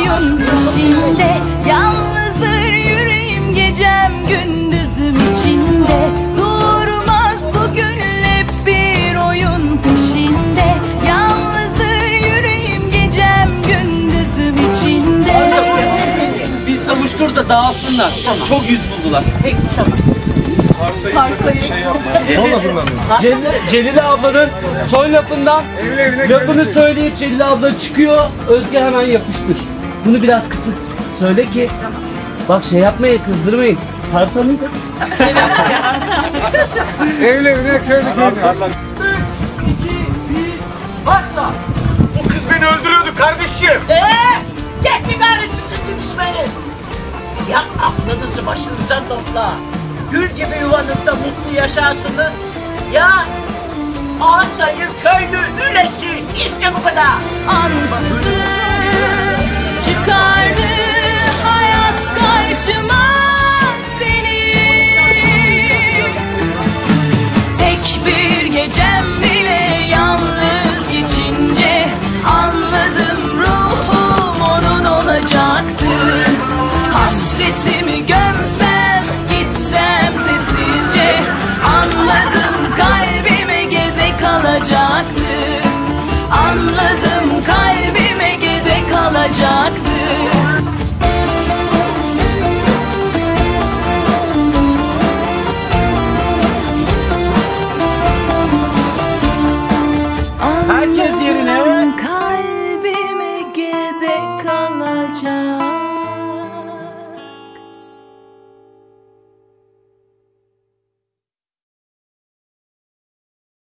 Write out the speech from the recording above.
oyun içinde. Yalnızdır yüreğim gecem gündüzüm içinde. Durmaz bu gönül hep bir oyun peşinde. Yalnızdır yüreğim gecem gündüzüm içinde. Bir savuştur da dağılsınlar. Tamam. Çok yüz buldular. Peki tamam. Parsayı, şey yapma. Celil, Celil ablanın son lafından evine, evine lafını söyleyip Celil abla çıkıyor. Özge hemen yapıştır. Bunu biraz kısık söyle ki bak şey yapmayın kızdırmayın. Parsa mıydı? Evlerine köylü Başla. Bu kız beni öldürüyordu kardeşim. Eee! Gel bir sizin gidişmeyin. Ya aklınızı başınıza topla. Gül gibi yuvanızda mutlu yaşarsınız. Ya Asayı köylü ülesi işte bu kadar. ansızın чекає.